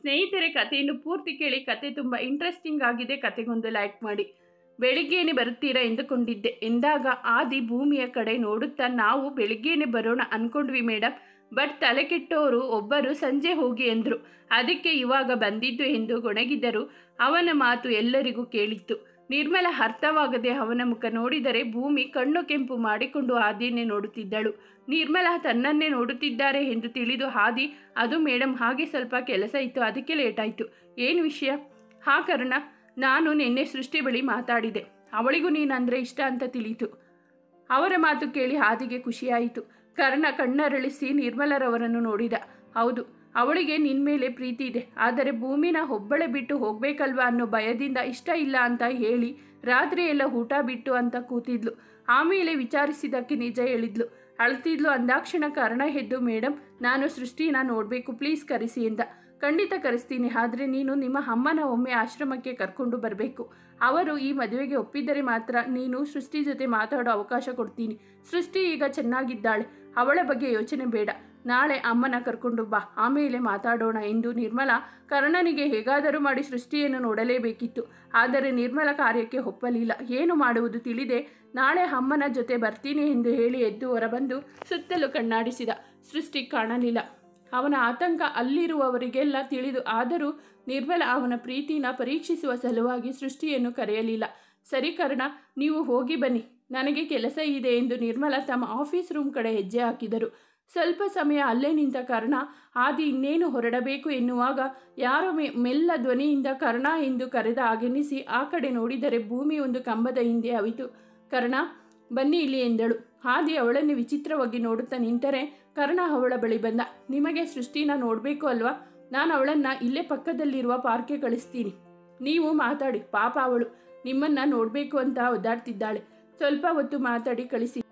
ಸ್ನೇಹಿತರೆ, ಕಥೆಯನ್ನು ಪೂರ್ತಿ ಕೇಳಿ ಕತೆ ತುಂಬ ಇಂಟ್ರೆಸ್ಟಿಂಗ್ ಆಗಿದೆ. ಕತೆಗೊಂದು ಲೈಕ್ ಮಾಡಿ. ಬೆಳಿಗ್ಗೆನೆ ಬರುತ್ತೀರಾ ಎಂದುಕೊಂಡಿದ್ದೆ. ಎಂದಾಗ ಆದಿ ಭೂಮಿಯ ಕಡೆ ನೋಡುತ್ತಾ, ನಾವು ಬೆಳಿಗ್ಗೆನೆ ಬರೋಣ ಅನ್ಕೊಂಡ್ವಿ ಮೇಡಮ್ ಬಟ್ ತಲೆ ಕೆಟ್ಟವರು ಒಬ್ಬರು ಸಂಜೆ ಹೋಗಿ ಎಂದರು ಅದಕ್ಕೆ ಇವಾಗ ಬಂದಿದ್ದು ಎಂದು ಗೊಣಗಿದರು. ಅವನ ಮಾತು ಎಲ್ಲರಿಗೂ ಕೇಳಿತ್ತು. ನಿರ್ಮಲ ಅರ್ಥವಾಗದೆ ಅವನ ಮುಖ ನೋಡಿದರೆ ಭೂಮಿ ಕಣ್ಣು ಕೆಂಪು ಮಾಡಿಕೊಂಡು ಹಾದಿಯನ್ನೇ ನೋಡುತ್ತಿದ್ದಳು. ನಿರ್ಮಲ ತನ್ನನ್ನೇ ನೋಡುತ್ತಿದ್ದಾರೆ ಎಂದು ತಿಳಿದು ಹಾದಿ ಅದು ಮೇಡಮ್ ಹಾಗೆ ಸ್ವಲ್ಪ ಕೆಲಸ ಇತ್ತು, ಅದಕ್ಕೆ ಲೇಟ್ ಆಯಿತು. ಏನು ವಿಷಯ? ಆ ಕರ್ಣ, ನಾನು ನಿನ್ನೆ ಸೃಷ್ಟಿ ಬಳಿ ಮಾತಾಡಿದೆ. ಅವಳಿಗೂ ನೀನಂದರೆ ಇಷ್ಟ ಅಂತ ತಿಳಿಯಿತು ಅವರ ಮಾತು ಕೇಳಿ ಹಾದಿಗೆ ಖುಷಿಯಾಯಿತು. ಕರ್ಣ ಕಣ್ಣರಳಿಸಿ ನಿರ್ಮಲರವರನ್ನು ನೋಡಿದ. ಹೌದು ಅವಳಿಗೆ ನಿನ್ನ ಮೇಲೆ ಪ್ರೀತಿ ಇದೆ. ಆದರೆ ಭೂಮಿನ ಒಬ್ಬಳೆ ಬಿಟ್ಟು ಹೋಗಬೇಕಲ್ವಾ ಅನ್ನೋ ಭಯದಿಂದ ಇಷ್ಟ ಇಲ್ಲ ಅಂತ ಹೇಳಿ ರಾತ್ರಿ ಎಲ್ಲ ಊಟ ಬಿಟ್ಟು ಅಂತ ಕೂತಿದ್ಲು. ಆಮೇಲೆ ವಿಚಾರಿಸಿದ್ದಕ್ಕೆ ನಿಜ ಹೇಳಿದ್ಲು. ಅಳ್ತಿದ್ಲು ಅಂದಾಕ್ಷಣ ಕಾರಣ ಎದ್ದು ಮೇಡಮ್ ನಾನು ಸೃಷ್ಟಿನ ನೋಡಬೇಕು, ಪ್ಲೀಸ್ ಕರೆಸಿ ಎಂದ. ಖಂಡಿತ ಕರೆಸ್ತೀನಿ, ಆದರೆ ನೀನು ನಿಮ್ಮ ಅಮ್ಮನ ಒಮ್ಮೆ ಆಶ್ರಮಕ್ಕೆ ಕರ್ಕೊಂಡು ಬರಬೇಕು. ಅವರು ಈ ಮದುವೆಗೆ ಒಪ್ಪಿದರೆ ಮಾತ್ರ ನೀನು ಸೃಷ್ಟಿ ಜೊತೆ ಮಾತಾಡೋ ಅವಕಾಶ ಕೊಡ್ತೀನಿ. ಸೃಷ್ಟಿ ಈಗ ಚೆನ್ನಾಗಿದ್ದಾಳೆ. ಅವಳ ಬಗ್ಗೆ ಯೋಚನೆ ಬೇಡ. ನಾಳೆ ಅಮ್ಮನ ಕರ್ಕೊಂಡು ಬಾ, ಆಮೇಲೆ ಮಾತಾಡೋಣ ಎಂದು ನಿರ್ಮಲ ಕರ್ಣನಿಗೆ ಹೇಗಾದರೂ ಮಾಡಿ ಸೃಷ್ಟಿಯನ್ನು ನೋಡಲೇಬೇಕಿತ್ತು. ಆದರೆ ನಿರ್ಮಲ ಕಾರ್ಯಕ್ಕೆ ಒಪ್ಪಲಿಲ್ಲ. ಏನು ಮಾಡುವುದು ತಿಳಿದೆ? ನಾಳೆ ಅಮ್ಮನ ಜೊತೆ ಬರ್ತೀನಿ ಎಂದು ಹೇಳಿ ಎದ್ದು ಹೊರಬಂದು ಸುತ್ತಲೂ ಕಣ್ಣಾಡಿಸಿದ. ಸೃಷ್ಟಿ ಕಾಣಲಿಲ್ಲ. ಅವನ ಆತಂಕ ಅಲ್ಲಿರುವವರಿಗೆಲ್ಲ ತಿಳಿದು, ಆದರೂ ನಿರ್ಮಲ ಅವನ ಪ್ರೀತಿನ ಪರೀಕ್ಷಿಸುವ ಸಲುವಾಗಿ ಸೃಷ್ಟಿಯನ್ನು ಕರೆಯಲಿಲ್ಲ. ಸರಿ ಕರ್ಣ, ನೀವು ಹೋಗಿ ಬನ್ನಿ. ನನಗೆ ಕೆಲಸ ಇದೆ ಎಂದು ನಿರ್ಮಲ ತಮ್ಮ ಆಫೀಸ್ ರೂಮ್ ಕಡೆ ಹೆಜ್ಜೆ ಹಾಕಿದರು. ಸ್ವಲ್ಪ ಸಮಯ ಅಲ್ಲೇ ನಿಂತ ಕರ್ಣ, ಆದಿ, ಇನ್ನೇನು ಹೊರಡಬೇಕು ಎನ್ನುವಾಗ ಯಾರೋ ಮೆಲ್ಲ ಧ್ವನಿಯಿಂದ ಕರ್ಣ ಎಂದು ಕರೆದ ಆಗೆನಿಸಿ ಆ ಕಡೆ ನೋಡಿದರೆ ಭೂಮಿ ಒಂದು ಕಂಬದ ಹಿಂದೆ ಅವಿತು. ಕರ್ಣ, ಬನ್ನಿ ಇಲ್ಲಿ ಎಂದಳು. ಆದಿ ಅವಳನ್ನು ವಿಚಿತ್ರವಾಗಿ ನೋಡುತ್ತಾ ನಿಂತರೆ ಕರ್ಣ ಅವಳ ಬಳಿ ಬಂದ, ನಿಮಗೆ ಸೃಷ್ಟಿನ ನೋಡಬೇಕು ಅಲ್ವಾ? ನಾನು ಅವಳನ್ನು ಇಲ್ಲೇ ಪಕ್ಕದಲ್ಲಿರುವ ಪಾರ್ಕ್ಗೆ ಕಳಿಸ್ತೀನಿ. ನೀವು ಮಾತಾಡಿ, ಪಾಪ ಅವಳು. ನಿಮ್ಮನ್ನು ನೋಡಬೇಕು ಅಂತ ಒದ್ದಾಡ್ತಿದ್ದಾಳೆ. ಸ್ವಲ್ಪ ಹೊತ್ತು ಮಾತಾಡಿ ಕಳಿಸಿ.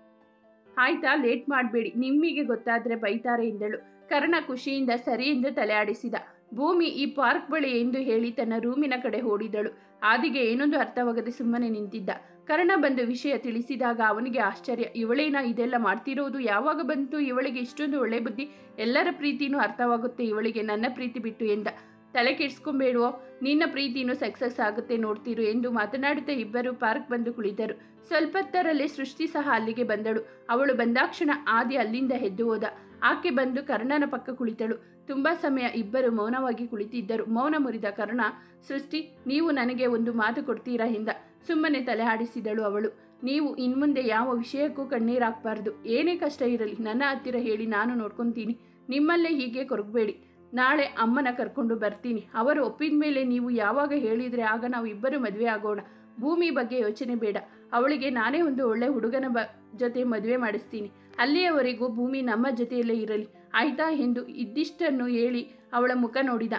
ಆಯ್ತಾ, ಲೇಟ್ ಮಾಡಬೇಡಿ. ನಿಮಗೆ ಗೊತ್ತಾದರೆ ಬೈತಾರೆ ಎಂದಳು. ಕರ್ಣ ಖುಷಿಯಿಂದ ಸರಿ ಎಂದು ತಲೆ ಆಡಿಸಿದ ಭೂಮಿ ಈ ಪಾರ್ಕ್ ಬಳಿ ಎಂದು ಹೇಳಿ ತನ್ನ ರೂಮಿನ ಕಡೆ ಓಡಿದಳು. ಆದಿಗೆ ಏನೊಂದು ಅರ್ಥವಾಗದೆ ಸುಮ್ಮನೆ ನಿಂತಿದ್ದ. ಕರ್ಣ ಬಂದು ವಿಷಯ ತಿಳಿಸಿದಾಗ ಅವನಿಗೆ ಆಶ್ಚರ್ಯ. ಇವಳೇನ ಇದೆಲ್ಲ ಮಾಡ್ತಿರೋದು? ಯಾವಾಗ ಬಂತು? ಇವಳಿಗೆ ಇಷ್ಟೊಂದು ಒಳ್ಳೆ ಬುದ್ಧಿ. ಎಲ್ಲರ ಪ್ರೀತಿನೂ ಅರ್ಥವಾಗುತ್ತೆ. ಇವಳಿಗೆ ನನ್ನ ಪ್ರೀತಿ ಬಿಟ್ಟು ಎಂದ. ತಲೆ ಕೆಡಿಸ್ಕೊಂಬೇಡುವೋ ನಿನ್ನ ಪ್ರೀತಿನೂ ಸಕ್ಸಸ್ ಆಗುತ್ತೆ ನೋಡ್ತೀರು ಎಂದು ಮಾತನಾಡುತ್ತಾ ಇಬ್ಬರು ಪಾರ್ಕ್ ಬಂದು ಕುಳಿತರು. ಸ್ವಲ್ಪತ್ತರಲ್ಲೇ ಸೃಷ್ಟಿ ಸಹ ಅಲ್ಲಿಗೆ ಬಂದಳು. ಅವಳು ಬಂದಾಕ್ಷಣ ಆದಿ ಅಲ್ಲಿಂದ ಎದ್ದು ಹೋದ. ಆಕೆ ಬಂದು ಕರ್ಣನ ಪಕ್ಕ ಕುಳಿತಳು. ತುಂಬ ಸಮಯ ಇಬ್ಬರು ಮೌನವಾಗಿ ಕುಳಿತಿದ್ದರು. ಮೌನ ಮುರಿದ ಕರ್ಣ, ಸೃಷ್ಟಿ, ನೀವು ನನಗೆ ಒಂದು ಮಾತು ಕೊಡ್ತೀರಾ ಎಂದ ಸುಮ್ಮನೆ ತಲೆ ಆಡಿಸಿದಳು ಅವಳು. ನೀವು ಇನ್ಮುಂದೆ ಯಾವ ವಿಷಯಕ್ಕೂ ಕಣ್ಣೀರಾಗಬಾರ್ದು ಏನೇ ಕಷ್ಟ ಇರಲಿ, ನನ್ನ ಹತ್ತಿರ ಹೇಳಿ ನಾನು ನೋಡ್ಕೊತೀನಿ. ನಿಮ್ಮಲ್ಲೇ ಹೀಗೆ ಕೊರಗಬೇಡಿ. ನಾಳೆ ಅಮ್ಮನ ಕರ್ಕೊಂಡು ಬರ್ತೀನಿ. ಅವರು ಒಪ್ಪಿದ ಮೇಲೆ ನೀವು ಯಾವಾಗ ಹೇಳಿದರೆ ಆಗ ನಾವು ಇಬ್ಬರು ಮದುವೆ ಆಗೋಣ. ಭೂಮಿ ಬಗ್ಗೆ ಯೋಚನೆ ಬೇಡ. ಅವಳಿಗೆ ನಾನೇ ಒಂದು ಒಳ್ಳೆ ಹುಡುಗನ ಬ ಜೊತೆ ಮದುವೆ ಮಾಡಿಸ್ತೀನಿ. ಅಲ್ಲಿಯವರೆಗೂ ಭೂಮಿ ನಮ್ಮ ಜೊತೆಯಲ್ಲೇ ಇರಲಿ. ಆಯ್ತಾ ಎಂದು ಇದ್ದಿಷ್ಟನ್ನು ಹೇಳಿ ಅವಳ ಮುಖ ನೋಡಿದ.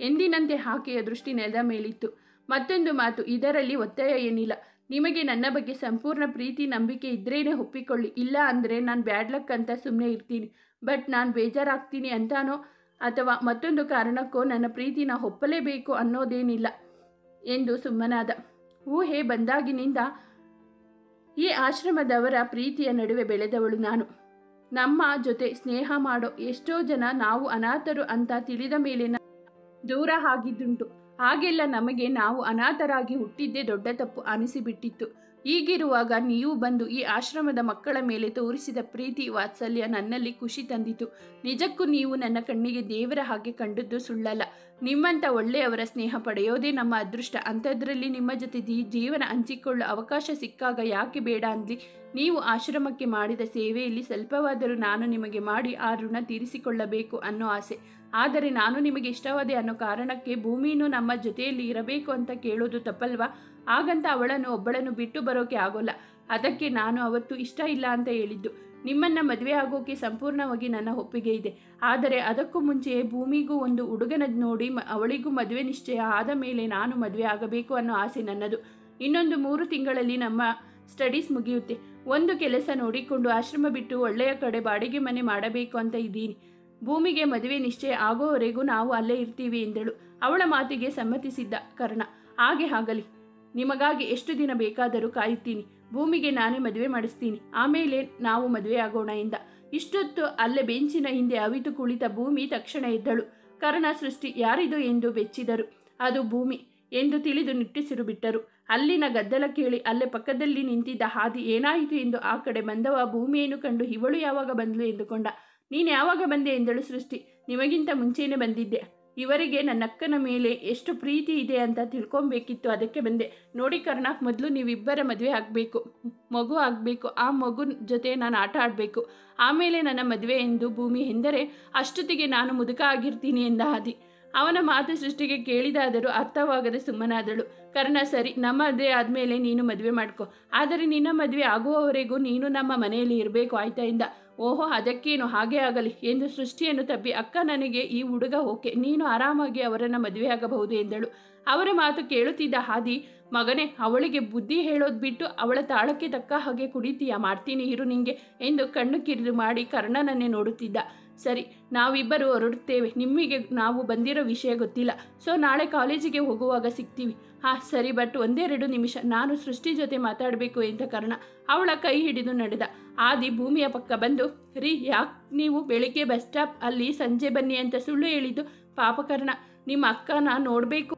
ಎಂದಿನಂತೆ ಆಕೆಯ ದೃಷ್ಟಿ ನೆಲದ ಮೇಲಿತ್ತು. ಮತ್ತೊಂದು ಮಾತು, ಇದರಲ್ಲಿ ಒತ್ತಾಯ ಏನಿಲ್ಲ. ನಿಮಗೆ ನನ್ನ ಬಗ್ಗೆ ಸಂಪೂರ್ಣ ಪ್ರೀತಿ, ನಂಬಿಕೆ ಇದ್ರೇನೆ ಒಪ್ಪಿಕೊಳ್ಳಿ. ಇಲ್ಲ ಅಂದರೆ ನಾನು ಬ್ಯಾಡ್ ಲಕ್ ಅಂತ ಸುಮ್ಮನೆ ಇರ್ತೀನಿ. ಬಟ್ ನಾನು ಬೇಜಾರಾಗ್ತೀನಿ ಅಂತಾನೋ ಅಥವಾ ಮತ್ತೊಂದು ಕಾರಣಕ್ಕೂ ನನ್ನ ಪ್ರೀತಿನ ಒಪ್ಪಲೇಬೇಕು ಅನ್ನೋದೇನಿಲ್ಲ ಎಂದು ಸುಮ್ಮನಾದ. ಊಹೆ ಬಂದಾಗಿನಿಂದ ಈ ಆಶ್ರಮದವರ ಪ್ರೀತಿಯ ನಡುವೆ ಬೆಳೆದವಳು ನಾನು. ನಮ್ಮ ಜೊತೆ ಸ್ನೇಹ ಮಾಡೋ ಎಷ್ಟೋ ಜನ ನಾವು ಅನಾಥರು ಅಂತ ತಿಳಿದ ಮೇಲೆ ದೂರ ಆಗಿದ್ದುಂಟು. ಹಾಗೆಲ್ಲ ನಮಗೆ ನಾವು ಅನಾಥರಾಗಿ ಹುಟ್ಟಿದ್ದೇ ದೊಡ್ಡ ತಪ್ಪು ಅನಿಸಿಬಿಟ್ಟಿತ್ತು. ಹೀಗಿರುವಾಗ ನೀವು ಬಂದು ಈ ಆಶ್ರಮದ ಮಕ್ಕಳ ಮೇಲೆ ತೋರಿಸಿದ ಪ್ರೀತಿ ವಾತ್ಸಲ್ಯ ನನ್ನಲ್ಲಿ ಖುಷಿ ತಂದಿತು. ನಿಜಕ್ಕೂ ನೀವು ನನ್ನ ಕಣ್ಣಿಗೆ ದೇವರ ಹಾಗೆ ಕಂಡದ್ದು ಸುಳ್ಳಲ್ಲ. ನಿಮ್ಮಂಥ ಒಳ್ಳೆಯವರ ಸ್ನೇಹ ಪಡೆಯೋದೇ ನಮ್ಮ ಅದೃಷ್ಟ. ಅಂಥದ್ರಲ್ಲಿ ನಿಮ್ಮ ಜೊತೆ ಜೀವನ ಹಂಚಿಕೊಳ್ಳೋ ಅವಕಾಶ ಸಿಕ್ಕಾಗ ಯಾಕೆ ಬೇಡ ಅಂದ್ಲಿ ನೀವು ಆಶ್ರಮಕ್ಕೆ ಮಾಡಿದ ಸೇವೆಯಲ್ಲಿ ಸ್ವಲ್ಪವಾದರೂ ನಾನು ನಿಮಗೆ ಮಾಡಿ ಆ ಋಣ ತೀರಿಸಿಕೊಳ್ಳಬೇಕು ಅನ್ನೋ ಆಸೆ. ಆದರೆ ನಾನು ನಿಮಗೆ ಇಷ್ಟವಾದೆ ಅನ್ನೋ ಕಾರಣಕ್ಕೆ ಭೂಮಿನೂ ನಮ್ಮ ಜೊತೆಯಲ್ಲಿ ಇರಬೇಕು ಅಂತ ಕೇಳೋದು ತಪ್ಪಲ್ವಾ? ಹಾಗಂತ ಅವಳನ್ನು ಒಬ್ಬಳನ್ನು ಬಿಟ್ಟು ಬರೋಕೆ ಆಗೋಲ್ಲ. ಅದಕ್ಕೆ ನಾನು ಅವತ್ತು ಇಷ್ಟ ಇಲ್ಲ ಅಂತ ಹೇಳಿದ್ದು. ನಿಮ್ಮನ್ನ ಮದುವೆ ಆಗೋಕೆ ಸಂಪೂರ್ಣವಾಗಿ ನನ್ನ ಒಪ್ಪಿಗೆ ಇದೆ. ಆದರೆ ಅದಕ್ಕೂ ಮುಂಚೆಯೇ ಭೂಮಿಗೂ ಒಂದು ಹುಡುಗನ ನೋಡಿ ಅವಳಿಗೂ ಮದುವೆ ನಿಶ್ಚಯ ಆದ ಮೇಲೆ ನಾನು ಮದುವೆ ಆಗಬೇಕು ಅನ್ನೋ ಆಸೆ ನನ್ನದು. ಇನ್ನೊಂದು ಮೂರು ತಿಂಗಳಲ್ಲಿ ನಮ್ಮ ಸ್ಟಡೀಸ್ ಮುಗಿಯುತ್ತೆ. ಒಂದು ಕೆಲಸ ನೋಡಿಕೊಂಡು ಆಶ್ರಮ ಬಿಟ್ಟು ಒಳ್ಳೆಯ ಕಡೆ ಬಾಡಿಗೆ ಮನೆ ಮಾಡಬೇಕು ಅಂತ ಇದ್ದೀನಿ. ಭೂಮಿಗೆ ಮದುವೆ ನಿಶ್ಚಯ ಆಗೋವರೆಗೂ ನಾವು ಅಲ್ಲೇ ಇರ್ತೀವಿ ಎಂದಳು. ಅವಳ ಮಾತಿಗೆ ಸಮ್ಮತಿಸಿದ್ದ ಕರ್ಣ. ಹಾಗೆ ಆಗಲಿ ನಿಮಗಾಗಿ ಎಷ್ಟು ದಿನ ಬೇಕಾದರೂ ಕಾಯುತ್ತೀನಿ. ಭೂಮಿಗೆ ನಾನೇ ಮದುವೆ ಮಾಡಿಸ್ತೀನಿ. ಆಮೇಲೆ ನಾವು ಮದುವೆ ಆಗೋಣ ಎಂದ. ಇಷ್ಟೊತ್ತು ಅಲ್ಲೇ ಬೆಂಚಿನ ಹಿಂದೆ ಅವಿತು ಕುಳಿತ ಭೂಮಿ ತಕ್ಷಣ ಎದ್ದಳು. ಕರ್ಣ ಸೃಷ್ಟಿ ಯಾರಿದು ಎಂದು ಬೆಚ್ಚಿದರು. ಅದು ಭೂಮಿ ಎಂದು ತಿಳಿದು ನಿಟ್ಟಿಸಿರು ಬಿಟ್ಟರು. ಅಲ್ಲಿನ ಗದ್ದಲ ಕೇಳಿ ಅಲ್ಲೇ ಪಕ್ಕದಲ್ಲಿ ನಿಂತಿದ್ದ ಹಾದಿ ಏನಾಯಿತು ಎಂದು ಆ ಕಡೆ ಬಂದವ ಭೂಮಿಯನ್ನು ಕಂಡು ಇವಳು ಯಾವಾಗ ಬಂದಳು ಎಂದುಕೊಂಡ. ನೀನು ಯಾವಾಗ ಬಂದೆ ಎಂದಳು ಸೃಷ್ಟಿ. ನಿಮಗಿಂತ ಮುಂಚೆಯೇ ಬಂದಿದ್ದೆ. ಇವರಿಗೆ ನನ್ನ ಅಕ್ಕನ ಮೇಲೆ ಎಷ್ಟು ಪ್ರೀತಿ ಇದೆ ಅಂತ ತಿಳ್ಕೊಬೇಕಿತ್ತು. ಅದಕ್ಕೆ ಬಂದೆ. ನೋಡಿ ಕರ್ಣ ಮೊದಲು ನೀವಿಬ್ಬರ ಮದುವೆ ಆಗಬೇಕು. ಮಗು ಆಗಬೇಕು. ಆ ಮಗು ಜೊತೆ ನಾನು ಆಟ ಆಡಬೇಕು. ಆಮೇಲೆ ನನ್ನ ಮದುವೆ ಎಂದು ಭೂಮಿ ಎಂದರೆ, ಅಷ್ಟೊತ್ತಿಗೆ ನಾನು ಮುದುಕ ಆಗಿರ್ತೀನಿ ಎಂದ ಹಾದಿ. ಅವನ ಮಾತು ಸೃಷ್ಟಿಗೆ ಕೇಳಿದಾದರೂ ಅರ್ಥವಾಗದೆ ಸುಮ್ಮನಾದಳು. ಕರ್ಣ, ಸರಿ, ನಮ್ಮ ಮದುವೆ ಆದಮೇಲೆ ನೀನು ಮದುವೆ ಮಾಡ್ಕೊ. ಆದರೆ ನಿನ್ನ ಮದುವೆ ಆಗುವವರೆಗೂ ನೀನು ನಮ್ಮ ಮನೆಯಲ್ಲಿ ಇರಬೇಕು, ಆಯ್ತಾ ಇಂದ ಓಹೋ, ಅದಕ್ಕೇನು? ಹಾಗೆ ಆಗಲಿ. ಎಂದು ಸೃಷ್ಟಿಯನ್ನು ತಬ್ಬಿ ಅಕ್ಕ ನನಗೆ ಈ ಹುಡುಗ, ಓಕೆ, ನೀನು ಆರಾಮಾಗಿ ಅವರನ್ನು ಮದುವೆಯಾಗಬಹುದು ಎಂದಳು. ಅವರ ಮಾತು ಕೇಳುತ್ತಿದ್ದ ಹಾದಿ, ಮಗನೇ, ಅವಳಿಗೆ ಬುದ್ಧಿ ಹೇಳೋದು ಬಿಟ್ಟು ಅವಳ ತಾಳಕ್ಕೆ ತಕ್ಕ ಹಾಗೆ ಕುಡಿತೀಯ? ಮಾಡ್ತೀನಿ, ಇರು ನಿಂಗೆ ಎಂದು ಕಣ್ಣು ಕಿರಿದು ಮಾಡಿ ಕರ್ಣನನ್ನೇ ನೋಡುತ್ತಿದ್ದ. ಸರಿ, ನಾವಿಬ್ಬರು ಹೊರಡುತ್ತೇವೆ. ನಿಮಗೆ ನಾವು ಬಂದಿರೋ ವಿಷಯ ಗೊತ್ತಿಲ್ಲ. ಸೊ, ನಾಳೆ ಕಾಲೇಜಿಗೆ ಹೋಗುವಾಗ ಸಿಗ್ತೀವಿ. ಹಾಂ, ಸರಿ ಬಟ್ ಒಂದೆರಡು ನಿಮಿಷ. ನಾನು ಸೃಷ್ಟಿ ಜೊತೆ ಮಾತಾಡಬೇಕು ಎಂದ ಕರ್ಣ ಅವಳ ಕೈ ಹಿಡಿದು ನಡೆದ. ಆದಿ ಭೂಮಿಯ ಪಕ್ಕ ಬಂದು, ರೀ, ಯಾಕೆ ನೀವು ಬೆಳಿಗ್ಗೆ ಬಸ್ ಸ್ಟಾಪ್ ಅಲ್ಲಿ ಸಂಜೆ ಬನ್ನಿ ಅಂತ ಸುಳ್ಳು ಹೇಳಿದ್ದು? ಪಾಪಕರ್ಣ ನಿಮ್ಮ ಅಕ್ಕನ ನೋಡಬೇಕು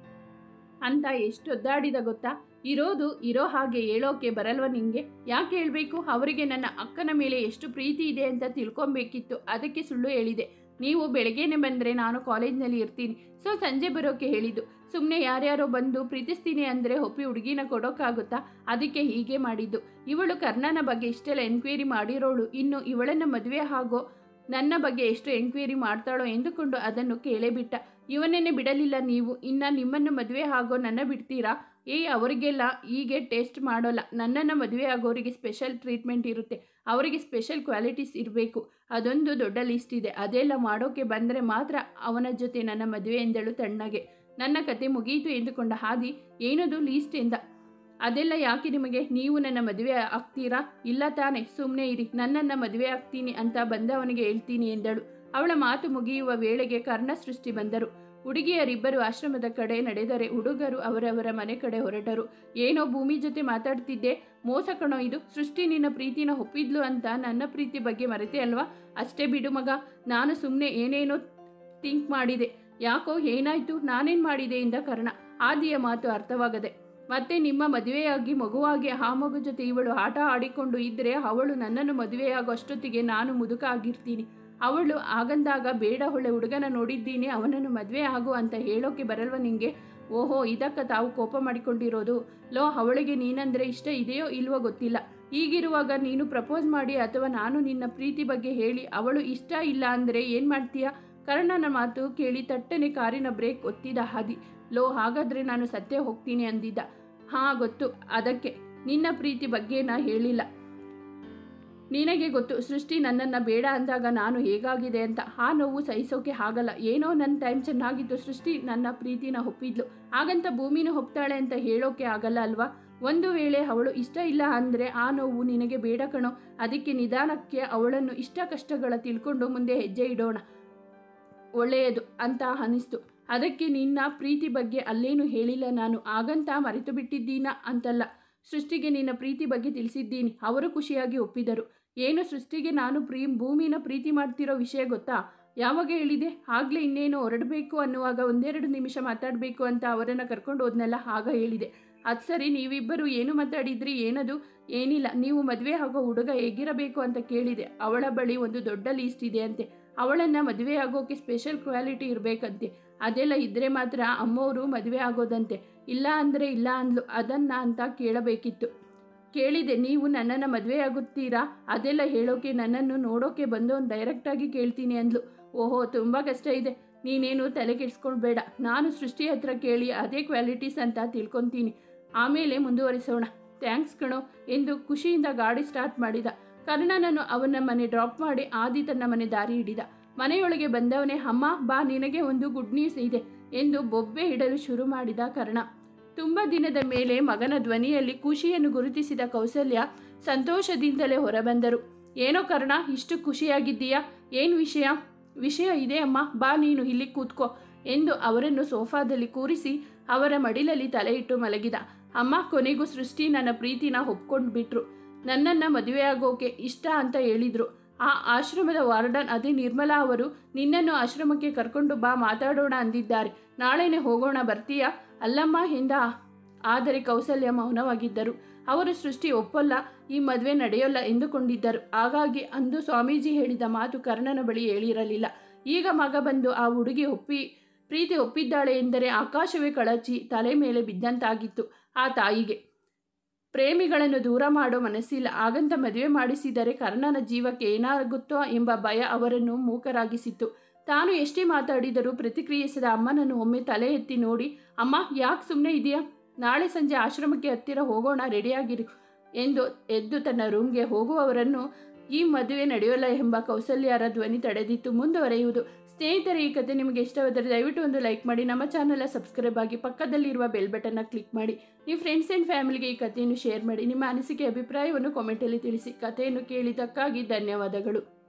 ಅಂತ ಎಷ್ಟು ಒದ್ದಾಡಿದ ಗೊತ್ತಾ? ಇರೋದು ಇರೋ ಹಾಗೆ ಹೇಳೋಕೆ ಬರಲ್ವ ನಿಮಗೆ ಯಾಕೆ ಹೇಳಬೇಕು? ಅವರಿಗೆ ನನ್ನ ಅಕ್ಕನ ಮೇಲೆ ಎಷ್ಟು ಪ್ರೀತಿ ಇದೆ ಅಂತ ತಿಳ್ಕೊಬೇಕಿತ್ತು. ಅದಕ್ಕೆ ಸುಳ್ಳು ಹೇಳಿದೆ. ನೀವು ಬೆಳಗ್ಗೆನೆ ಬಂದರೆ ನಾನು ಕಾಲೇಜ್ನಲ್ಲಿ ಇರ್ತೀನಿ. ಸೊ, ಸಂಜೆ ಬರೋಕೆ ಹೇಳಿದ್ದು. ಸುಮ್ಮನೆ ಯಾರ್ಯಾರೋ ಬಂದು ಪ್ರೀತಿಸ್ತೀನಿ ಅಂದರೆ ಒಪ್ಪಿ ಹುಡುಗಿನ ಕೊಡೋಕ್ಕಾಗುತ್ತಾ ಅದಕ್ಕೆ ಹೀಗೆ ಮಾಡಿದ್ದು. ಇವಳು ಕರ್ಣನ ಬಗ್ಗೆ ಇಷ್ಟೆಲ್ಲ ಎನ್ಕ್ವೈರಿ ಮಾಡಿರೋಳು. ಇನ್ನು ಇವಳನ್ನು ಮದುವೆ ಆಗೋ ನನ್ನ ಬಗ್ಗೆ ಎಷ್ಟು ಎನ್ಕ್ವೈರಿ ಮಾಡ್ತಾಳೋ ಎಂದುಕೊಂಡು ಅದನ್ನು ಕೇಳೇಬಿಟ್ಟ ಇವನನ್ನೇ ಬಿಡಲಿಲ್ಲ ನೀವು. ಇನ್ನು ನಿಮ್ಮನ್ನು ಮದುವೆ ಆಗೋ ನನ್ನ ಬಿಡ್ತೀರಾ? ಏ, ಅವರಿಗೆಲ್ಲ ಹೀಗೆ ಟೇಸ್ಟ್ ಮಾಡೋಲ್ಲ. ನನ್ನನ್ನು ಮದುವೆ ಆಗೋರಿಗೆ ಸ್ಪೆಷಲ್ ಟ್ರೀಟ್ಮೆಂಟ್ ಇರುತ್ತೆ. ಅವರಿಗೆ ಸ್ಪೆಷಲ್ ಕ್ವಾಲಿಟೀಸ್ ಇರಬೇಕು. ಅದೊಂದು ದೊಡ್ಡ ಲಿಸ್ಟ್ ಇದೆ. ಅದೆಲ್ಲ ಮಾಡೋಕೆ ಬಂದರೆ ಮಾತ್ರ ಅವನ ಜೊತೆ ನನ್ನ ಮದುವೆ ಎಂದಳು ತಣ್ಣಗೆ. ನನ್ನ ಕತೆ ಮುಗಿಯಿತು ಎಂದುಕೊಂಡ ಹಾದಿ ಏನದು ಲೀಸ್ಟ್ ಎಂದ. ಅದೆಲ್ಲ ಯಾಕೆ ನಿಮಗೆ? ನೀವು ನನ್ನ ಮದುವೆ ಆಗ್ತೀರಾ? ಇಲ್ಲ ತಾನೆ. ಸುಮ್ಮನೆ ಇರಿ. ನನ್ನನ್ನು ಮದುವೆ ಆಗ್ತೀನಿ ಅಂತ ಬಂದವನಿಗೆ ಹೇಳ್ತೀನಿ ಎಂದಳು. ಅವಳ ಮಾತು ಮುಗಿಯುವ ವೇಳೆಗೆ ಕರ್ಣ ಸೃಷ್ಟಿ ಬಂದರು. ಹುಡುಗಿಯರಿಬ್ಬರು ಆಶ್ರಮದ ಕಡೆ ನಡೆದರೆ ಹುಡುಗರು ಅವರವರ ಮನೆ ಕಡೆ ಹೊರಟರು. ಏನೋ ಭೂಮಿ ಜೊತೆ ಮಾತಾಡ್ತಿದ್ದೆ. ಮೋಸ ಕಣೋ ಇದು. ಸೃಷ್ಟಿ ನಿನ್ನ ಪ್ರೀತಿನ ಒಪ್ಪಿದ್ಲು ಅಂತ ನನ್ನ ಪ್ರೀತಿ ಬಗ್ಗೆ ಮರೆತೆ ಅಲ್ವಾ? ಅಷ್ಟೇ ಬಿಡು ಮಗ. ನಾನು ಸುಮ್ಮನೆ ಏನೇನೋ ಥಿಂಕ್ ಮಾಡಿದೆ. ಯಾಕೋ ಏನಾಯ್ತು? ನಾನೇನು ಮಾಡಿದೆ ಎಂದ ಕಾರಣ. ಆದಿಯ ಮಾತು ಅರ್ಥವಾಗದೆ. ಮತ್ತೆ ನಿಮ್ಮ ಮದುವೆಯಾಗಿ ಮಗುವಾಗಿ ಆ ಮಗು ಜೊತೆ ಇವಳು ಆಟ ಆಡಿಕೊಂಡು ಇದ್ದರೆ ಅವಳು ನನ್ನನ್ನು ಮದುವೆಯಾಗೋ ಅಷ್ಟೊತ್ತಿಗೆ ನಾನು ಮುದುಕ ಆಗಿರ್ತೀನಿ ಅವಳು ಆಗಂದಾಗ ಬೇಡ ಒಳ್ಳೆ ಹುಡುಗನ ನೋಡಿದ್ದೀನಿ, ಅವನನ್ನು ಮದುವೆ ಆಗು ಅಂತ ಹೇಳೋಕೆ ಬರಲ್ವ ನಿಂಗೆ? ಓಹೋ, ಇದಕ್ಕೆ ತಾವು ಕೋಪ ಮಾಡಿಕೊಂಡಿರೋದು. ಲೋ, ಅವಳಿಗೆ ನೀನಂದರೆ ಇಷ್ಟ ಇದೆಯೋ ಇಲ್ವೋ ಗೊತ್ತಿಲ್ಲ. ಈಗಿರುವಾಗ ನೀನು ಪ್ರಪೋಸ್ ಮಾಡಿ ಅಥವಾ ನಾನು ನಿನ್ನ ಪ್ರೀತಿ ಬಗ್ಗೆ ಹೇಳಿ, ಅವಳು ಇಷ್ಟ ಇಲ್ಲ ಅಂದರೆ ಏನು ಮಾಡ್ತೀಯ? ಕರ್ಣನ ಮಾತು ಕೇಳಿ ತಟ್ಟನೆ ಕಾರಿನ ಬ್ರೇಕ್ ಒತ್ತಿದ ಹಾದಿ. ಲೋ, ಹಾಗಾದರೆ ನಾನು ಸತ್ತೇ ಹೋಗ್ತೀನಿ ಅಂದಿದ್ದ. ಹಾಂ, ಗೊತ್ತು. ಅದಕ್ಕೆ ನಿನ್ನ ಪ್ರೀತಿ ಬಗ್ಗೆ ನಾ ಹೇಳಿಲ್ಲ. ನಿನಗೆ ಗೊತ್ತು, ಸೃಷ್ಟಿ ನನ್ನನ್ನು ಬೇಡ ಅಂದಾಗ ನಾನು ಹೇಗಾಗಿದೆ ಅಂತ. ಆ ನೋವು ಸಹಿಸೋಕೆ ಆಗಲ್ಲ. ಏನೋ ನನ್ನ ಟೈಮ್ ಚೆನ್ನಾಗಿತ್ತು ಸೃಷ್ಟಿ ನನ್ನ ಪ್ರೀತಿನ ಒಪ್ಪಿದ್ಲು. ಹಾಗಂತ ಭೂಮಿನ ಒಪ್ತಾಳೆ ಅಂತ ಹೇಳೋಕೆ ಆಗಲ್ಲ ಅಲ್ವಾ? ಒಂದು ವೇಳೆ ಅವಳು ಇಷ್ಟ ಇಲ್ಲ ಅಂದರೆ ಆ ನೋವು ನಿನಗೆ ಬೇಡ ಕಣೋ. ಅದಕ್ಕೆ ನಿಧಾನಕ್ಕೆ ಅವಳನ್ನು ಇಷ್ಟ ಕಷ್ಟಗಳ ತಿಳ್ಕೊಂಡು ಮುಂದೆ ಹೆಜ್ಜೆ ಇಡೋಣ. ಒಳ್ಳೆಯದು ಅಂತ ಅನಿಸ್ತು. ಅದಕ್ಕೆ ನಿನ್ನ ಪ್ರೀತಿ ಬಗ್ಗೆ ಅಲ್ಲೇನು ಹೇಳಿಲ್ಲ ನಾನು. ಹಾಗಂತ ಮರೆತು ಬಿಟ್ಟಿದ್ದೀನ ಅಂತಲ್ಲ. ಸೃಷ್ಟಿಗೆ ನಿನ್ನ ಪ್ರೀತಿ ಬಗ್ಗೆ ತಿಳಿಸಿದ್ದೀನಿ. ಅವರು ಖುಷಿಯಾಗಿ ಒಪ್ಪಿದರು. ಏನು ಸೃಷ್ಟಿಗೆ ನಾನು ಪ್ರೀ, ಭೂಮಿನ ಪ್ರೀತಿ ಮಾಡ್ತಿರೋ ವಿಷಯ ಗೊತ್ತಾ? ಯಾವಾಗ ಹೇಳಿದೆ? ಆಗಲೇ ಇನ್ನೇನು ಹೊರಡಬೇಕು ಅನ್ನುವಾಗ ಒಂದೆರಡು ನಿಮಿಷ ಮಾತಾಡಬೇಕು ಅಂತ ಅವರನ್ನು ಕರ್ಕೊಂಡು ಹೋದ್ನೆಲ್ಲ, ಆಗ ಹೇಳಿದೆ. ಅದು ಸರಿ, ನೀವಿಬ್ಬರು ಏನು ಮಾತಾಡಿದ್ರಿ, ಏನದು? ಏನಿಲ್ಲ, ನೀವು ಮದುವೆ ಆಗೋ ಹುಡುಗ ಹೇಗಿರಬೇಕು ಅಂತ ಕೇಳಿದೆ. ಅವಳ ಬಳಿ ಒಂದು ದೊಡ್ಡ ಲೀಸ್ಟ್ ಇದೆ ಅಂತೆ. ಅವಳನ್ನು ಮದುವೆ ಆಗೋಕೆ ಸ್ಪೆಷಲ್ ಕ್ವಾಲಿಟಿ ಇರಬೇಕಂತೆ. ಅದೆಲ್ಲ ಇದ್ದರೆ ಮಾತ್ರ ಅಮ್ಮವರು ಮದುವೆ ಆಗೋದಂತೆ. ಇಲ್ಲ ಅಂದರೆ ಇಲ್ಲ ಅಂದ್ಲು, ಅದನ್ನು ಅಂತ ಕೇಳಬೇಕಿತ್ತು. ಕೇಳಿದೆ, ನೀವು ನನ್ನನ್ನು ಮದುವೆ ಆಗುತ್ತೀರಾ? ಅದೆಲ್ಲ ಹೇಳೋಕೆ, ನನ್ನನ್ನು ನೋಡೋಕೆ ಬಂದು ಡೈರೆಕ್ಟಾಗಿ ಕೇಳ್ತೀನಿ ಅಂದ್ಲು. ಓಹೋ, ತುಂಬ ಕಷ್ಟ ಇದೆ. ನೀನೇನು ತಲೆ ಕೆಡಿಸ್ಕೊಳ್ಬೇಡ. ನಾನು ಸೃಷ್ಟಿ ಹತ್ರ ಕೇಳಿ ಅದೇ ಕ್ವಾಲಿಟೀಸ್ ಅಂತ ತಿಳ್ಕೊತೀನಿ. ಆಮೇಲೆ ಮುಂದುವರಿಸೋಣ. ಥ್ಯಾಂಕ್ಸ್ ಕಣೋ, ಎಂದು ಖುಷಿಯಿಂದ ಗಾಡಿ ಸ್ಟಾರ್ಟ್ ಮಾಡಿದ. ಕರ್ಣನನ್ನು ಅವನ ಮನೆ ಡ್ರಾಪ್ ಮಾಡಿ ಆದಿ ತನ್ನ ಮನೆ ದಾರಿ ಹಿಡಿದ. ಮನೆಯೊಳಗೆ ಬಂದವನೇ, ಅಮ್ಮ, ಬಾ, ನಿನಗೆ ಒಂದು ಗುಡ್ ನ್ಯೂಸ್ ಇದೆ, ಎಂದು ಬೊಬ್ಬೆ ಇಡಲು ಶುರು ಮಾಡಿದ ಕರ್ಣ. ತುಂಬ ದಿನದ ಮೇಲೆ ಮಗನ ಧ್ವನಿಯಲ್ಲಿ ಖುಷಿಯನ್ನು ಗುರುತಿಸಿದ ಕೌಸಲ್ಯ ಸಂತೋಷದಿಂದಲೇ ಹೊರಬಂದರು. ಏನೋ ಕರ್ಣ, ಇಷ್ಟು ಖುಷಿಯಾಗಿದ್ದೀಯಾ? ಏನು ವಿಷಯ? ವಿಷಯ ಇದೆ ಅಮ್ಮ. ಬಾ, ನೀನು ಇಲ್ಲಿ ಕೂತ್ಕೋ ಎಂದು ಅವರನ್ನು ಸೋಫಾದಲ್ಲಿ ಕೂರಿಸಿ ಅವರ ಮಡಿಲಲ್ಲಿ ತಲೆಯಿಟ್ಟು ಮಲಗಿದ. ಅಮ್ಮ, ಕೊನೆಗೂ ಸೃಷ್ಟಿ ನನ್ನ ಪ್ರೀತಿನ ಒಪ್ಕೊಂಡು ಬಿಟ್ರು ನನ್ನನ್ನು ಮದುವೆಯಾಗೋಕೆ ಇಷ್ಟ ಅಂತ ಹೇಳಿದ್ರು. ಆ ಆಶ್ರಮದ ವಾರ್ಡನ್ ಅದೇ ನಿರ್ಮಲಾ ಅವರು ನಿನ್ನನ್ನು ಆಶ್ರಮಕ್ಕೆ ಕರ್ಕೊಂಡು ಬಾ, ಮಾತಾಡೋಣ ಅಂದಿದ್ದಾರೆ. ನಾಳೆನೆ ಹೋಗೋಣ, ಬರ್ತೀಯಾ? ಅಲ್ಲಮ್ಮ ಎಂದ ಆದರೆ ಕೌಸಲ್ಯ ಮೌನವಾಗಿದ್ದರು. ಅವರು ಸೃಷ್ಟಿ ಒಪ್ಪಲ್ಲ, ಈ ಮದುವೆ ನಡೆಯೋಲ್ಲ ಎಂದುಕೊಂಡಿದ್ದರು. ಹಾಗಾಗಿ ಅಂದು ಸ್ವಾಮೀಜಿ ಹೇಳಿದ ಮಾತು ಕರ್ಣನ ಬಳಿ ಹೇಳಿರಲಿಲ್ಲ. ಈಗ ಮಗ ಬಂದು ಆ ಹುಡುಗಿ ಒಪ್ಪಿ, ಪ್ರೀತಿ ಒಪ್ಪಿದ್ದಾಳೆ ಎಂದರೆ ಆಕಾಶವೇ ಕಳಚಿ ತಲೆ ಮೇಲೆ ಬಿದ್ದಂತಾಗಿತ್ತು. ಆ ತಾಯಿಗೆ ಪ್ರೇಮಿಗಳನ್ನು ದೂರ ಮಾಡೋ ಮನಸ್ಸಿಲ್ಲ. ಹಾಗಂತ ಮದುವೆ ಮಾಡಿಸಿದರೆ ಕರ್ಣನ ಜೀವಕ್ಕೆ ಏನಾಗುತ್ತೋ ಎಂಬ ಭಯ ಅವರನ್ನು ಮೂಕರಾಗಿಸಿತ್ತು. ತಾನು ಎಷ್ಟೇ ಮಾತಾಡಿದರೂ ಪ್ರತಿಕ್ರಿಯಿಸದ ಅಮ್ಮನನ್ನು ಒಮ್ಮೆ ತಲೆ ಎತ್ತಿ ನೋಡಿ, ಅಮ್ಮ, ಯಾಕೆ ಸುಮ್ಮನೆ ಇದೆಯಾ? ನಾಳೆ ಸಂಜೆ ಆಶ್ರಮಕ್ಕೆ ಹತ್ತಿರ ಹೋಗೋಣ, ರೆಡಿಯಾಗಿರು ಎಂದು ಎದ್ದು ತನ್ನ ರೂಮ್ಗೆ ಹೋಗುವವರನ್ನು, ಈ ಮದುವೆ ನಡೆಯೋಲ್ಲ ಎಂಬ ಕೌಸಲ್ಯರ ಧ್ವನಿ ತಡೆದಿತ್ತು. ಮುಂದುವರೆಯುವುದು. ಸ್ನೇಹಿತರೆ, ಈ ಕತೆ ನಿಮಗೆ ಇಷ್ಟವಾದರೆ ದಯವಿಟ್ಟು ಒಂದು ಲೈಕ್ ಮಾಡಿ, ನಮ್ಮ ಚಾನಲ್ ಸಬ್ಸ್ಕ್ರೈಬ್ ಆಗಿ ಪಕ್ಕದಲ್ಲಿರುವ ಬೆಲ್ ಬಟನ್ನ ಕ್ಲಿಕ್ ಮಾಡಿ. ನಿಮ್ಮ ಫ್ರೆಂಡ್ಸ್ ಆ್ಯಂಡ್ ಫ್ಯಾಮಿಲಿಗೆ ಈ ಕಥೆಯನ್ನು ಶೇರ್ ಮಾಡಿ. ನಿಮ್ಮ ಅನಿಸಿಕೆ, ಅಭಿಪ್ರಾಯವನ್ನು ಕಾಮೆಂಟಲ್ಲಿ ತಿಳಿಸಿ. ಕಥೆಯನ್ನು ಕೇಳಿದ್ದಕ್ಕಾಗಿ ಧನ್ಯವಾದಗಳು.